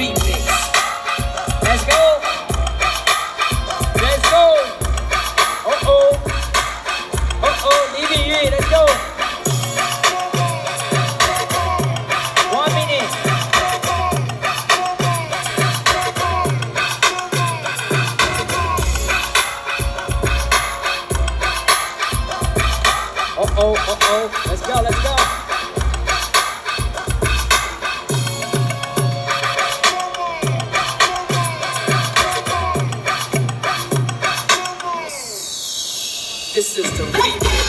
remix. Let's go. Let's go. Uh oh. Uh oh. Leave it here. Let's go. One minute. Uh oh. Uh oh. Let's go. Let's go. This is the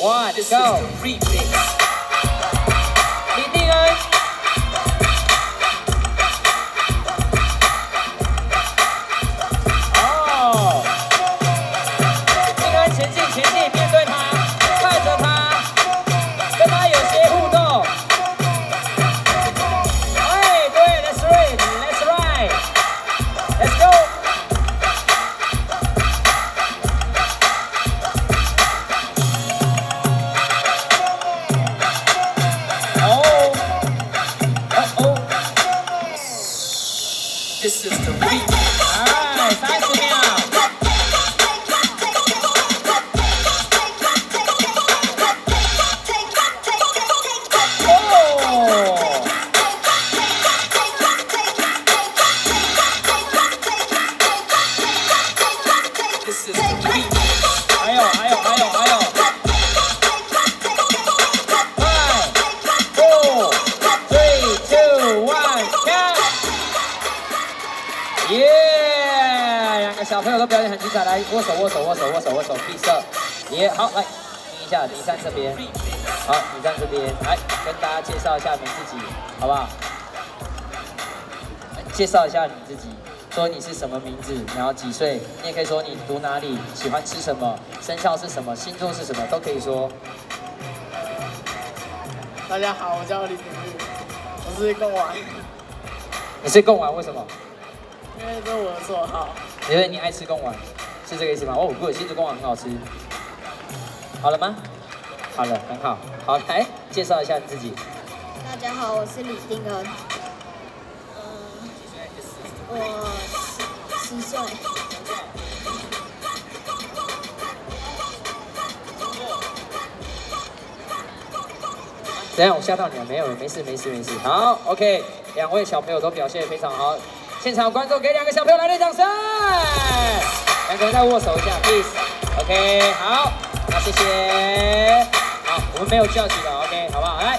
one, go. sister Rita. All right, time for. 耶！两个小朋友都表演很精彩，来握手，握手，握手，握手，握手，闭塞。耶，好，来听一下，你站这边，好，你站这边，来跟大家介绍一下你自己，好不好？介绍一下你自己，说你是什么名字，然后几岁，你也可以说你读哪里，喜欢吃什么，生肖是什么，星座是什么，都可以说。大家好，我叫李炳玉，我是贡丸，你是贡丸，为什么？因为这是我的绰号。因为你爱吃贡丸，是这个意思吗？哦，不，其实贡丸很好吃。好了吗？好了，很好。好，来介绍一下你自己。大家好，我是李定恩。嗯，我十十岁。等下？我吓到你了？没有，没事，没事，没事。好，OK，两位小朋友都表现得非常好。现场观众给两个小朋友来点掌声。两个人再握手一下，please。OK，好，那谢谢。好，我们没有叫起的，OK，好不好？来。